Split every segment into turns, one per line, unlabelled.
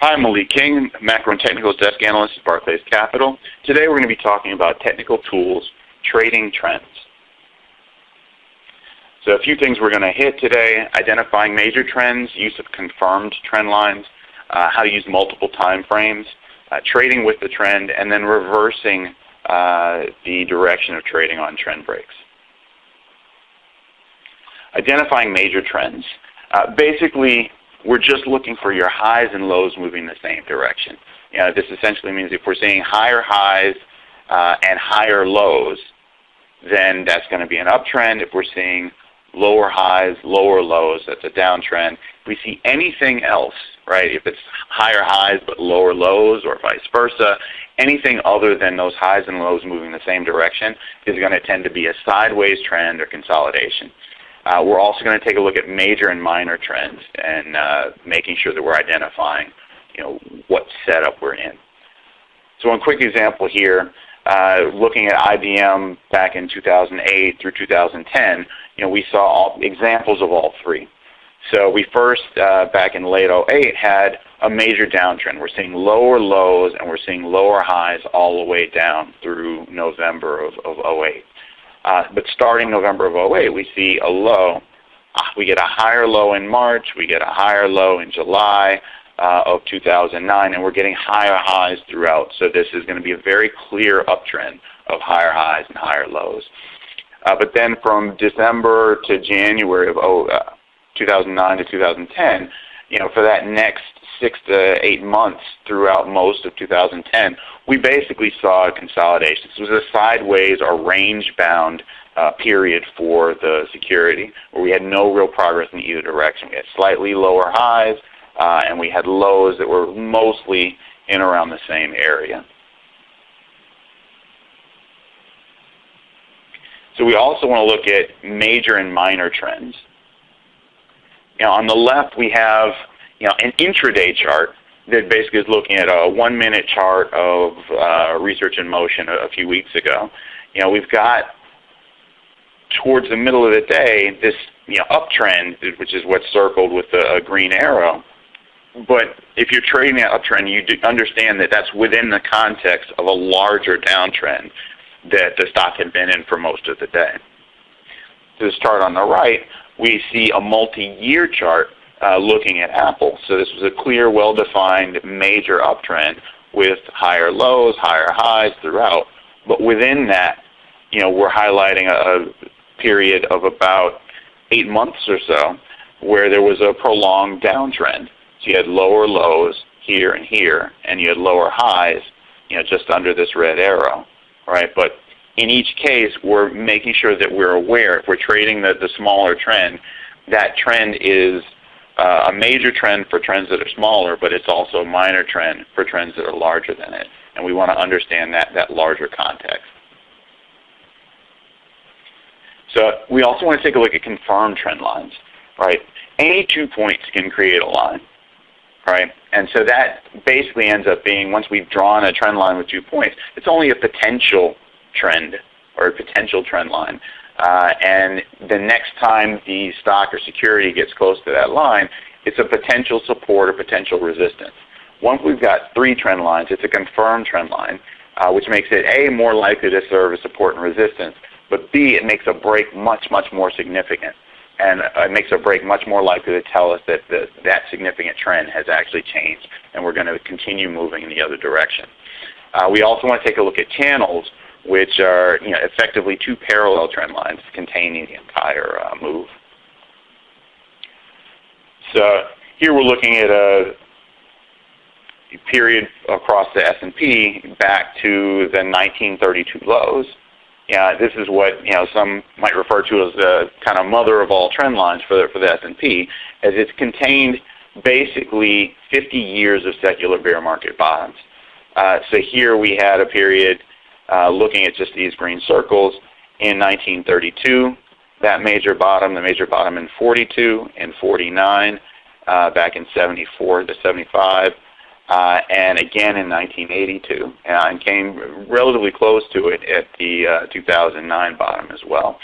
Hi, I'm Malik King, Macro and Technicals Desk Analyst at Barclays Capital. Today we're going to be talking about technical tools, trading trends. So a few things we're going to hit today, identifying major trends, use of confirmed trend lines, uh, how to use multiple time frames, uh, trading with the trend, and then reversing uh, the direction of trading on trend breaks. Identifying major trends. Uh, basically, we're just looking for your highs and lows moving the same direction. You know, this essentially means if we're seeing higher highs uh, and higher lows, then that's going to be an uptrend. If we're seeing lower highs, lower lows, that's a downtrend. If we see anything else, right, if it's higher highs but lower lows or vice versa, anything other than those highs and lows moving the same direction is going to tend to be a sideways trend or consolidation. Uh, we're also going to take a look at major and minor trends and uh, making sure that we're identifying you know, what setup we're in. So one quick example here, uh, looking at IBM back in 2008 through 2010, you know, we saw all, examples of all three. So we first, uh, back in late 08, had a major downtrend. We're seeing lower lows and we're seeing lower highs all the way down through November of, of 08. Uh, but starting November of 08, we see a low. Uh, we get a higher low in March. We get a higher low in July uh, of 2009, and we're getting higher highs throughout. So this is going to be a very clear uptrend of higher highs and higher lows. Uh, but then from December to January of oh, uh, 2009 to 2010, you know, for that next six to eight months throughout most of 2010, we basically saw a consolidation. This was a sideways or range-bound uh, period for the security where we had no real progress in either direction. We had slightly lower highs, uh, and we had lows that were mostly in around the same area. So we also want to look at major and minor trends. Now on the left we have you know, an intraday chart that basically is looking at a one-minute chart of uh, research in motion a, a, few weeks ago. You know, we've got towards the middle of the day this you know uptrend, which is what's circled with a, green arrow. But if you're trading that uptrend, you understand that that's within the context of a larger downtrend that the stock had been in for most of the day. To This chart on the right, we see a multi-year chart uh, looking at Apple. So this was a clear, well-defined major uptrend with higher lows, higher highs throughout. But within that, you know, we're highlighting a, a period of about eight months or so where there was a prolonged downtrend. So you had lower lows here and here, and you had lower highs, you know, just under this red arrow, right? But in each case, we're making sure that we're aware. If we're trading the, the smaller trend, that trend is uh, a major trend for trends that are smaller, but it's also a minor trend for trends that are larger than it. And we want to understand that, that larger context. So we also want to take a look at confirmed trend lines, right? Any two points can create a line, right? And so that basically ends up being, once we've drawn a trend line with two points, it's only a potential trend or a potential trend line. Uh, and the next time the stock or security gets close to that line, it's a potential support or potential resistance. Once we've got three trend lines, it's a confirmed trend line, uh, which makes it A, more likely to serve as support and resistance, but B, it makes a break much, much more significant. And uh, it makes a break much more likely to tell us that the, that significant trend has actually changed and we're going to continue moving in the other direction. Uh, we also want to take a look at channels which are you know, effectively two parallel trend lines containing the entire uh, move. So here we're looking at a period across the S&P back to the 1932 lows. Yeah, this is what you know some might refer to as the kind of mother of all trend lines for the, for the S&P, as it's contained basically 50 years of secular bear market bottoms. Uh, so here we had a period uh, looking at just these green circles, in 1932, that major bottom, the major bottom in 42 and 49, uh, back in 74 to 75, uh, and again in 1982, uh, and came relatively close to it at the uh, 2009 bottom as well.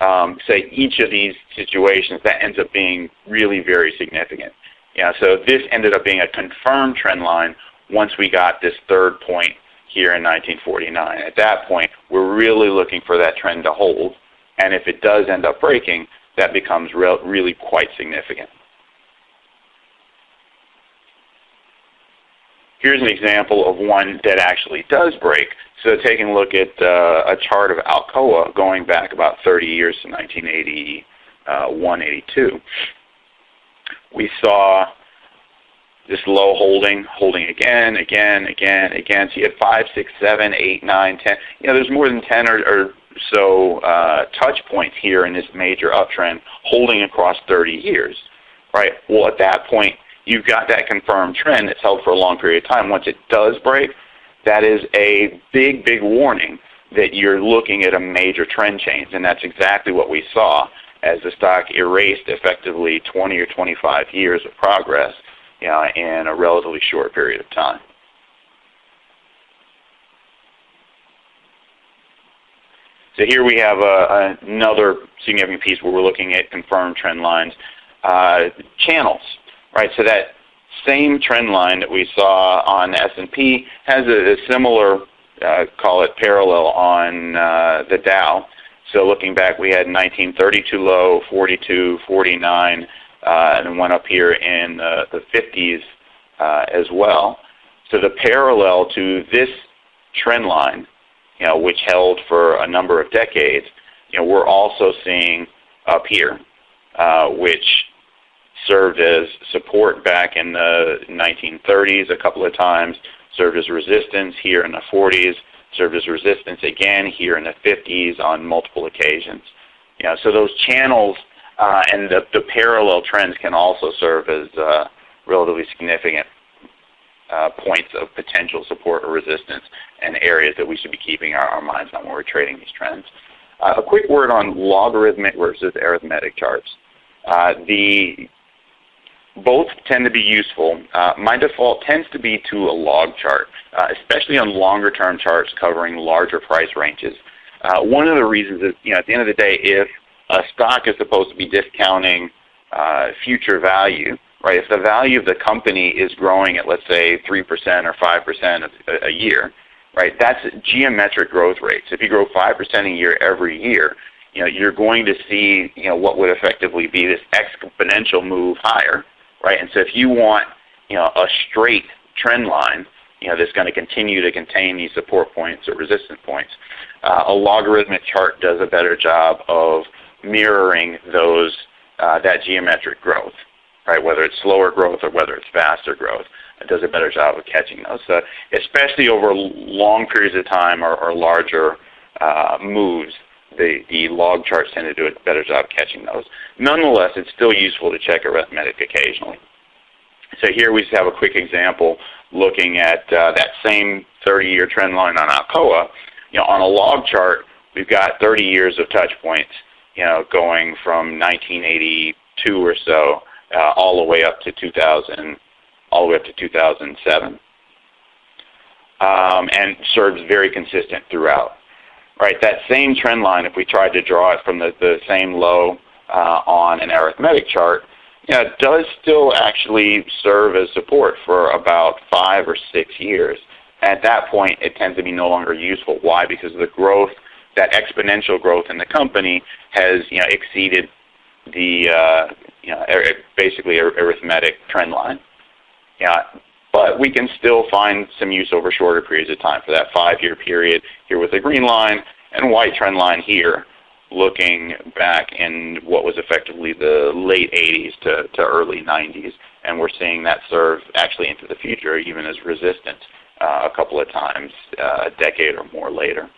Um, so each of these situations, that ends up being really very significant. Yeah, so this ended up being a confirmed trend line once we got this third point here in 1949. At that point, we're really looking for that trend to hold. And if it does end up breaking, that becomes re really quite significant. Here's an example of one that actually does break. So taking a look at uh, a chart of Alcoa going back about 30 years to 1981, 82, we saw this low holding, holding again, again, again, again. So you had 5, 6, 7, 8, 9, 10. You know, there's more than 10 or, or so uh, touch points here in this major uptrend holding across 30 years, right? Well, at that point, you've got that confirmed trend that's held for a long period of time. Once it does break, that is a big, big warning that you're looking at a major trend change, and that's exactly what we saw as the stock erased effectively 20 or 25 years of progress know, in a relatively short period of time. So here we have a, another significant piece where we're looking at confirmed trend lines. Uh, channels, right? So that same trend line that we saw on S&P has a, a similar, uh, call it parallel on uh, the Dow. So looking back, we had 1932 low, 42, 49, uh, and one up here in the 50s uh, as well. So the parallel to this trend line you know, which held for a number of decades, you know, we're also seeing up here, uh, which served as support back in the 1930s a couple of times, served as resistance here in the 40s, served as resistance again here in the 50s on multiple occasions. You know, so those channels uh, and the, the parallel trends can also serve as uh, relatively significant uh, points of potential support or resistance and areas that we should be keeping our, our minds on when we're trading these trends. Uh, a quick word on logarithmic versus arithmetic charts. Uh, the both tend to be useful. Uh, my default tends to be to a log chart, uh, especially on longer term charts covering larger price ranges. Uh, one of the reasons is, you know, at the end of the day, if a stock is supposed to be discounting future value, right? If the value of the company is growing at, let's say, 3% or 5% a, a year, right? That's geometric growth rates. If you grow 5% a year every year, you know, you're going to see, you know, what would effectively be this exponential move higher, right? And so if you want, you know, a straight trend line, you know, that's going to continue to contain these support points or resistance points, uh, a logarithmic chart does a better job of mirroring those uh, that geometric growth right? Whether it's slower growth or whether it's faster growth, it does a better job of catching those. So especially over long periods of time or, or larger uh, moves, the, the log charts tend to do a better job catching those. Nonetheless, it's still useful to check arithmetic occasionally. So here we just have a quick example looking at uh, that same 30-year trend line on Alcoa. You know, on a log chart, we've got 30 years of touch points, you know, going from 1982 or so uh, all the way up to 2000, all the way up to 2007, um, and serves very consistent throughout. Right, that same trend line, if we tried to draw it from the, the same low uh, on an arithmetic chart, you know, does still actually serve as support for about five or six years. At that point, it tends to be no longer useful. Why? Because the growth, that exponential growth in the company has you know, exceeded the uh, you know, basically a arithmetic trend line. Yeah, but we can still find some use over shorter periods of time for that five-year period here with the green line and white trend line here looking back in what was effectively the late 80s to, to early 90s. And we're seeing that serve actually into the future even as resistance uh, a couple of times uh, a decade or more later.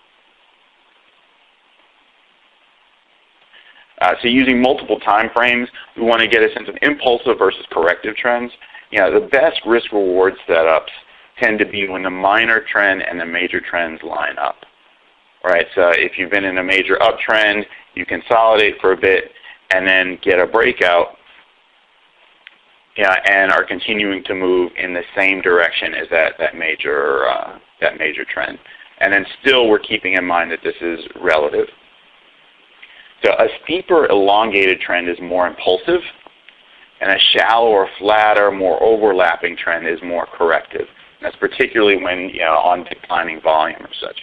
Uh, so using multiple time frames, we want to get a sense of impulsive versus corrective trends. You know, the best risk-reward setups tend to be when the minor trend and the major trends line up. Right? So if you've been in a major uptrend, you consolidate for a bit and then get a breakout yeah, and are continuing to move in the same direction as that, that, major, uh, that major trend. And then still we're keeping in mind that this is relative. So a steeper elongated trend is more impulsive. and a shallower, flatter, more overlapping trend is more corrective. That's particularly when you know, on declining volume or such.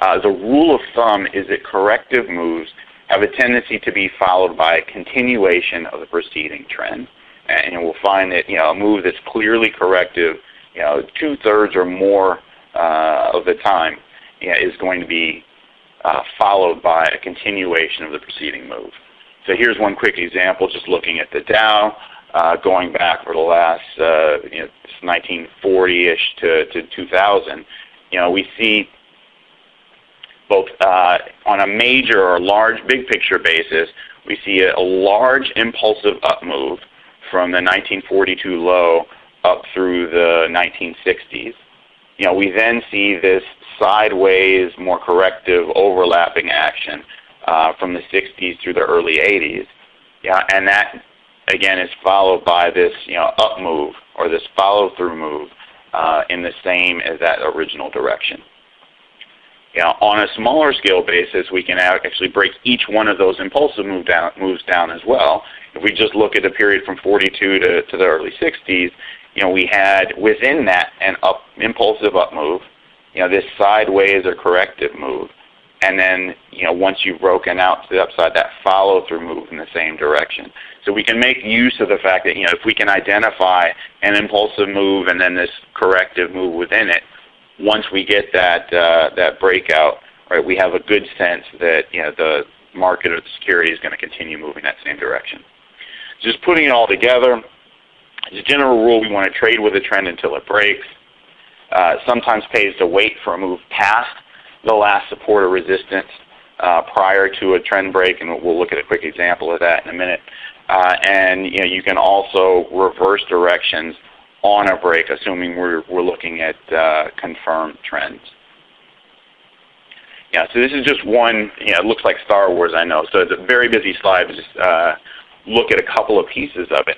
Uh, the rule of thumb is that corrective moves have a tendency to be followed by a continuation of the preceding trend. And we'll find that you know, a move that's clearly corrective, you know, two-thirds or more uh, of the time you know, is going to be uh, followed by a continuation of the preceding move. So here's one quick example, just looking at the Dow, uh, going back for the last uh, you know, 1940-ish to, to 2000. You know, we see both uh, on a major or large big picture basis, we see a, a large impulsive up move from the 1942 low up through the 1960s. You know, we then see this sideways, more corrective overlapping action uh, from the 60s through the early 80s. Yeah, and that again is followed by this you know up move or this follow through move uh, in the same as that original direction. You know, on a smaller scale basis, we can actually break each one of those impulsive move down, moves down as well. If we just look at the period from 42 to, to the early 60s, you know, we had within that an up impulsive up move, you know, this sideways or corrective move, and then you know once you've broken out to the upside, that follow through move in the same direction. So we can make use of the fact that you know if we can identify an impulsive move and then this corrective move within it, once we get that uh, that breakout, right, we have a good sense that you know the market or the security is going to continue moving that same direction. Just putting it all together, as a general rule, we want to trade with a trend until it breaks. Uh, sometimes pays to wait for a move past the last support or resistance uh, prior to a trend break, and we'll look at a quick example of that in a minute. Uh, and you know, you can also reverse directions on a break, assuming we're, we're looking at uh, confirmed trends. Yeah, so this is just one, you know, it looks like Star Wars, I know. So it's a very busy slide, but just uh, look at a couple of pieces of it.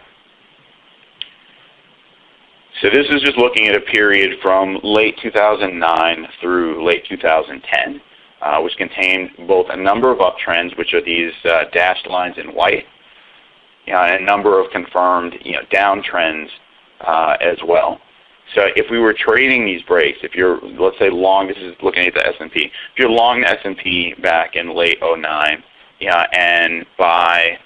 So this is just looking at a period from late 2009 through late 2010, uh, which contained both a number of uptrends, which are these uh, dashed lines in white, you know, and a number of confirmed you know, downtrends uh, as well. So if we were trading these breaks, if you're, let's say long, this is looking at the S&P, if you're long the S&P back in late 09, yeah, and by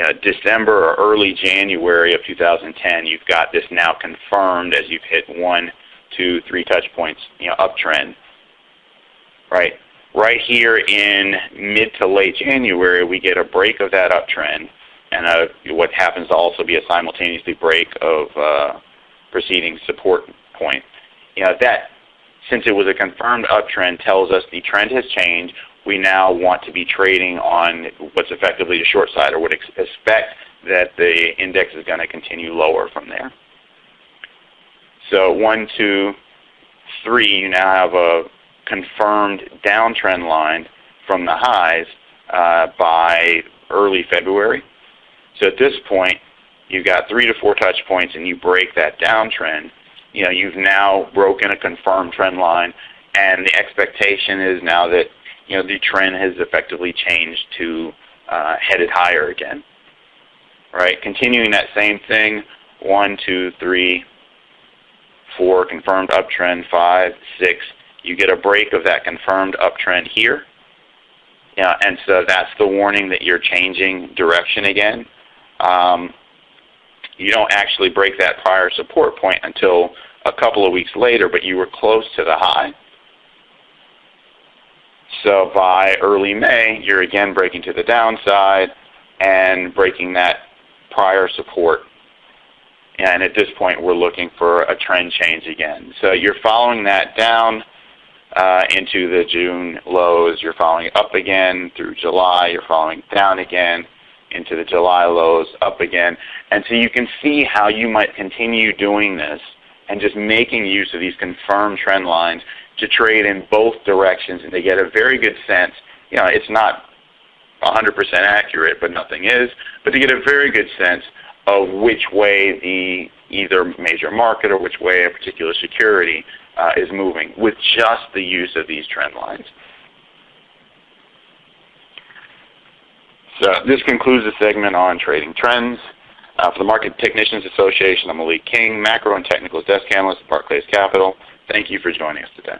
you know, December or early January of 2010, you've got this now confirmed as you've hit one, two, three touch points, you know, uptrend. Right? Right here in mid to late January, we get a break of that uptrend, and a, what happens to also be a simultaneously break of uh, preceding support point. You know, that, since it was a confirmed uptrend, tells us the trend has changed we now want to be trading on what's effectively the short side or would ex expect that the index is going to continue lower from there. So one, two, three, you now have a confirmed downtrend line from the highs uh, by early February. So at this point, you've got three to four touch points and you break that downtrend. You know, you've now broken a confirmed trend line and the expectation is now that you know, the trend has effectively changed to uh, headed higher again. Right, continuing that same thing, one, two, three, four, confirmed uptrend, five, six. You get a break of that confirmed uptrend here. Yeah, and so that's the warning that you're changing direction again. Um, you don't actually break that prior support point until a couple of weeks later, but you were close to the high. So by early May, you're again breaking to the downside and breaking that prior support. And at this point, we're looking for a trend change again. So you're following that down uh, into the June lows. You're following up again through July. You're following down again into the July lows, up again. And so you can see how you might continue doing this and just making use of these confirmed trend lines to trade in both directions and they get a very good sense. You know, it's not 100% accurate, but nothing is, but to get a very good sense of which way the either major market or which way a particular security uh, is moving with just the use of these trend lines. So this concludes the segment on trading trends. Uh, for the Market Technicians Association, I'm Malik King, Macro and Technical Desk Analyst at Barclays Capital. Thank you for joining us today.